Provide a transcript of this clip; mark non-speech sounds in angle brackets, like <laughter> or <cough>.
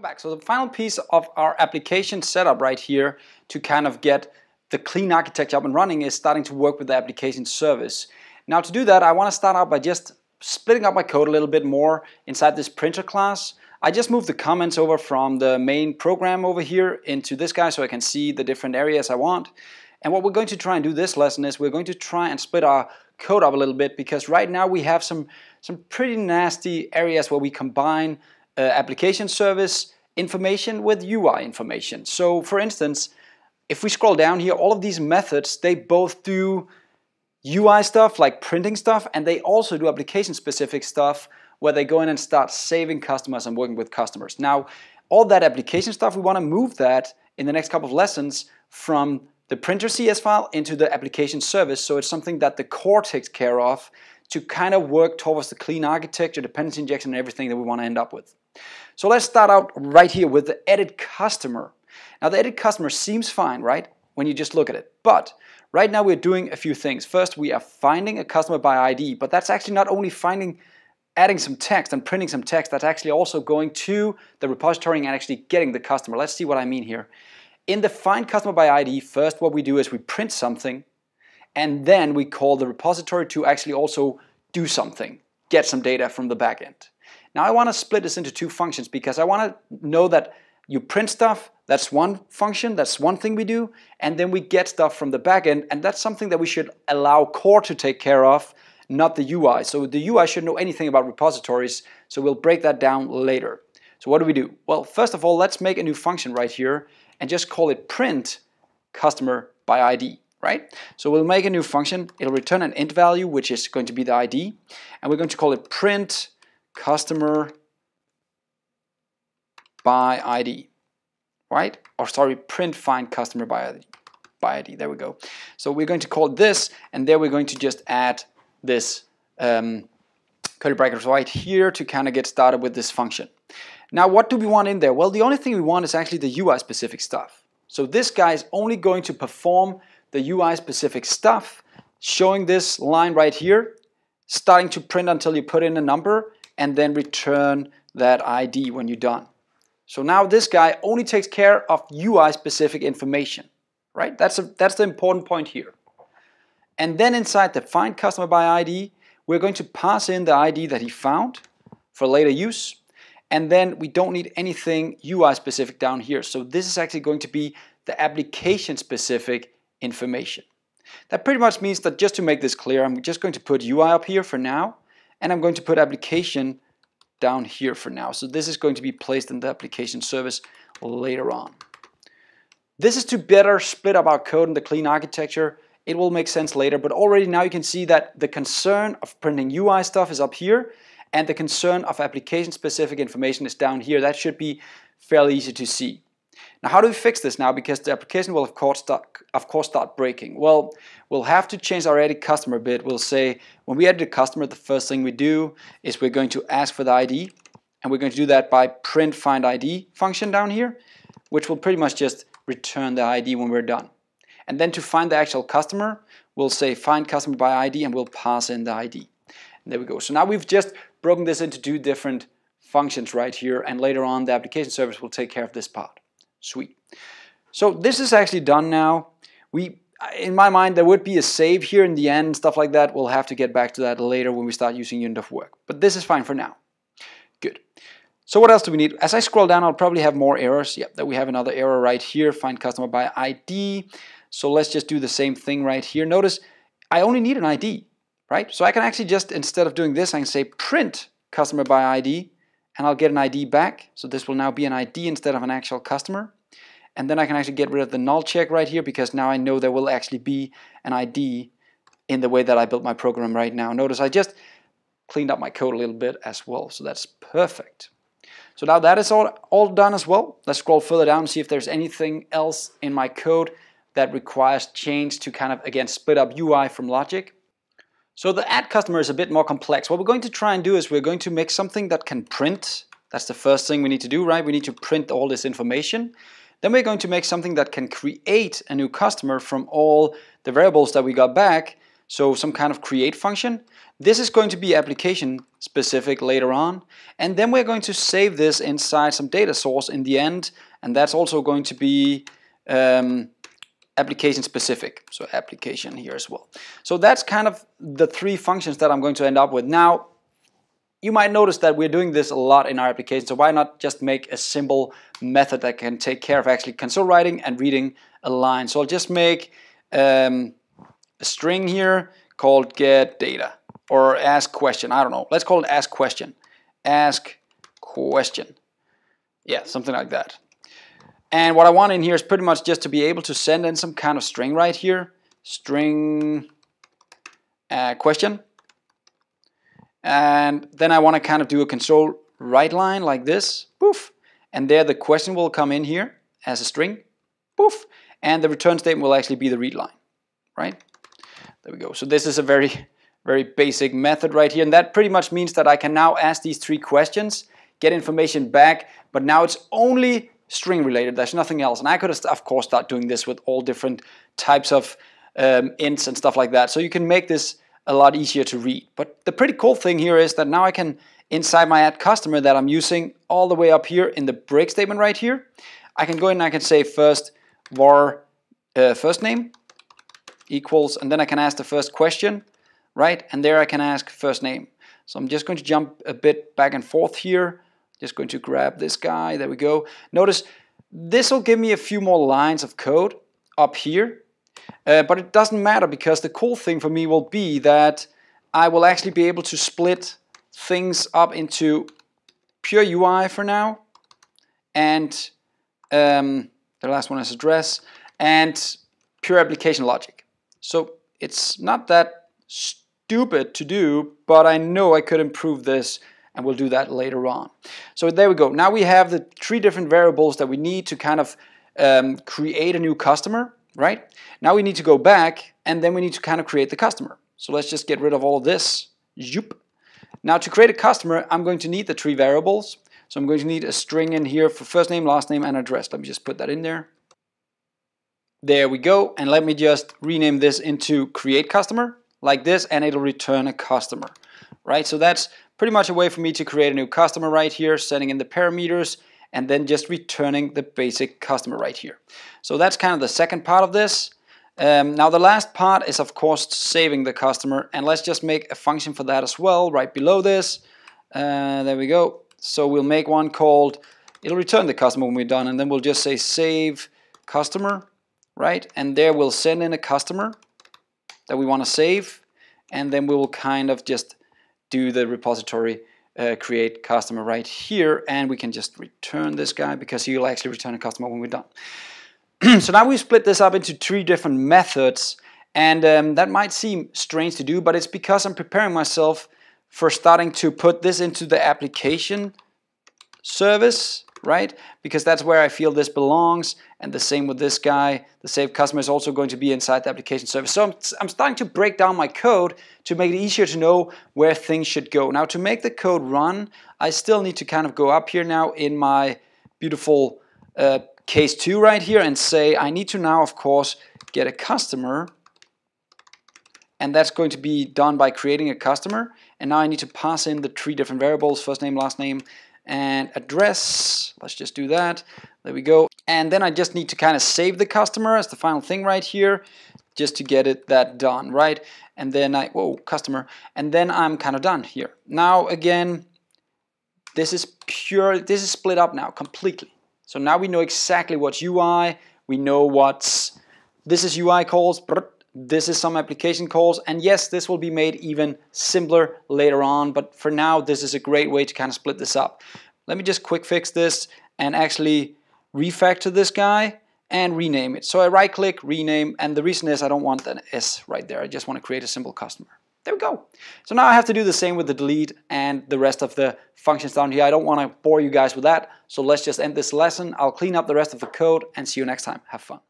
back. So the final piece of our application setup right here to kind of get the clean architecture up and running is starting to work with the application service. Now to do that, I want to start out by just splitting up my code a little bit more inside this printer class. I just moved the comments over from the main program over here into this guy so I can see the different areas I want. And what we're going to try and do this lesson is we're going to try and split our code up a little bit because right now we have some, some pretty nasty areas where we combine uh, application service information with UI information. So for instance, if we scroll down here, all of these methods, they both do UI stuff like printing stuff and they also do application specific stuff where they go in and start saving customers and working with customers. Now, all that application stuff, we want to move that in the next couple of lessons from the printer CS file into the application service so it's something that the core takes care of to kind of work towards the clean architecture, dependency injection, and everything that we want to end up with. So let's start out right here with the edit customer. Now the edit customer seems fine, right? When you just look at it. But right now we're doing a few things. First, we are finding a customer by ID, but that's actually not only finding adding some text and printing some text, that's actually also going to the repository and actually getting the customer. Let's see what I mean here. In the find customer by ID, first what we do is we print something and then we call the repository to actually also do something, get some data from the backend. Now I want to split this into two functions because I want to know that you print stuff, that's one function, that's one thing we do, and then we get stuff from the backend, and that's something that we should allow core to take care of, not the UI. So the UI should know anything about repositories, so we'll break that down later. So what do we do? Well, first of all, let's make a new function right here and just call it print customer by ID right? So we'll make a new function. It'll return an int value, which is going to be the ID. And we're going to call it print customer by ID, right? Or sorry, print find customer by ID. By ID. There we go. So we're going to call this, and there we're going to just add this um, curly brackets right here to kind of get started with this function. Now, what do we want in there? Well, the only thing we want is actually the UI specific stuff. So this guy is only going to perform the UI specific stuff, showing this line right here, starting to print until you put in a number, and then return that ID when you're done. So now this guy only takes care of UI specific information, right? That's, a, that's the important point here. And then inside the find customer by ID, we're going to pass in the ID that he found for later use. And then we don't need anything UI specific down here. So this is actually going to be the application specific information. That pretty much means that just to make this clear, I'm just going to put UI up here for now, and I'm going to put application down here for now. So this is going to be placed in the application service later on. This is to better split up our code in the clean architecture. It will make sense later, but already now you can see that the concern of printing UI stuff is up here, and the concern of application specific information is down here. That should be fairly easy to see. Now, how do we fix this now? Because the application will of course start, of course start breaking. Well, we'll have to change our edit customer bit. We'll say when we edit a customer, the first thing we do is we're going to ask for the ID, and we're going to do that by print find ID function down here, which will pretty much just return the ID when we're done. And then to find the actual customer, we'll say find customer by ID, and we'll pass in the ID. And there we go. So now we've just broken this into two different functions right here, and later on the application service will take care of this part. Sweet. So this is actually done now. We, uh, in my mind, there would be a save here in the end, stuff like that. We'll have to get back to that later when we start using unit of work. But this is fine for now. Good. So what else do we need? As I scroll down, I'll probably have more errors. Yep, that we have another error right here, find customer by ID. So let's just do the same thing right here. Notice I only need an ID, right? So I can actually just, instead of doing this, I can say print customer by ID and I'll get an ID back. So this will now be an ID instead of an actual customer. And then I can actually get rid of the null check right here because now I know there will actually be an ID in the way that I built my program right now. Notice I just cleaned up my code a little bit as well. So that's perfect. So now that is all, all done as well. Let's scroll further down and see if there's anything else in my code that requires change to kind of, again, split up UI from logic. So the add customer is a bit more complex. What we're going to try and do is we're going to make something that can print. That's the first thing we need to do, right? We need to print all this information. Then we're going to make something that can create a new customer from all the variables that we got back. so some kind of create function. This is going to be application specific later on. And then we're going to save this inside some data source in the end. And that's also going to be um, application specific. So application here as well. So that's kind of the three functions that I'm going to end up with. Now, you might notice that we're doing this a lot in our application. So why not just make a simple method that can take care of actually console writing and reading a line. So I'll just make um, a string here called get data or ask question. I don't know. Let's call it ask question. Ask question. Yeah, something like that. And what I want in here is pretty much just to be able to send in some kind of string right here. String uh, question. And then I want to kind of do a console write line like this. Poof. And there the question will come in here as a string. Poof. And the return statement will actually be the read line. Right? There we go. So this is a very <laughs> very basic method right here. And that pretty much means that I can now ask these three questions, get information back, but now it's only string related. There's nothing else. And I could, of course, start doing this with all different types of um, ints and stuff like that. So you can make this a lot easier to read. But the pretty cool thing here is that now I can, inside my add customer that I'm using all the way up here in the break statement right here, I can go in and I can say first var uh, first name equals, and then I can ask the first question, right? And there I can ask first name. So I'm just going to jump a bit back and forth here. Just going to grab this guy, there we go. Notice this will give me a few more lines of code up here, uh, but it doesn't matter because the cool thing for me will be that I will actually be able to split things up into pure UI for now, and um, the last one is address, and pure application logic. So it's not that stupid to do, but I know I could improve this and we'll do that later on. So there we go. Now we have the three different variables that we need to kind of um, create a new customer, right? Now we need to go back and then we need to kind of create the customer. So let's just get rid of all of this. Now to create a customer, I'm going to need the three variables. So I'm going to need a string in here for first name, last name, and address. Let me just put that in there. There we go. And let me just rename this into create customer like this and it'll return a customer, right? So that's pretty much a way for me to create a new customer right here, setting in the parameters and then just returning the basic customer right here. So that's kind of the second part of this. Um, now the last part is of course saving the customer and let's just make a function for that as well right below this. Uh, there we go. So we'll make one called, it'll return the customer when we're done and then we'll just say save customer, right? And there we'll send in a customer that we want to save and then we will kind of just do the repository uh, create customer right here and we can just return this guy because he'll actually return a customer when we're done. <clears throat> so now we split this up into three different methods and um, that might seem strange to do but it's because I'm preparing myself for starting to put this into the application service right? Because that's where I feel this belongs. And the same with this guy. The save customer is also going to be inside the application service. So I'm, I'm starting to break down my code to make it easier to know where things should go. Now to make the code run, I still need to kind of go up here now in my beautiful uh, case 2 right here and say I need to now, of course, get a customer and that's going to be done by creating a customer and now I need to pass in the three different variables first name last name and address. Let's just do that. There we go. And then I just need to kind of save the customer as the final thing right here just to get it that done, right? And then I, whoa, customer. And then I'm kind of done here. Now again, this is pure, this is split up now completely. So now we know exactly what's UI, we know what's, this is UI calls, this is some application calls, and yes, this will be made even simpler later on, but for now, this is a great way to kind of split this up. Let me just quick fix this and actually refactor this guy and rename it. So I right click, rename, and the reason is I don't want an S right there. I just want to create a simple customer. There we go. So now I have to do the same with the delete and the rest of the functions down here. I don't want to bore you guys with that. So let's just end this lesson. I'll clean up the rest of the code and see you next time. Have fun.